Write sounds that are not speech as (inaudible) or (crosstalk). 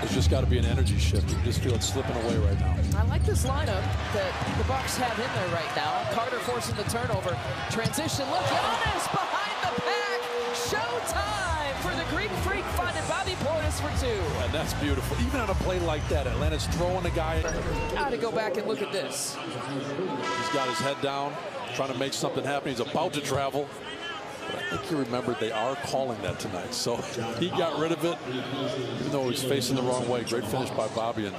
There's just got to be an energy shift. You just feel it slipping away right now. I like this lineup that the Bucks have in there right now. Carter forcing the turnover. Transition look. Giannis behind the pack. Showtime for the Greek Freak finding Bobby Portis for two. And that's beautiful. Even on a play like that, Atlanta's throwing the guy. I Got to go back and look at this. He's got his head down, trying to make something happen. He's about to travel. But I think he remembered they are calling that tonight. So (laughs) he got rid of it, even though he was facing the wrong way. Great finish by Bobby. And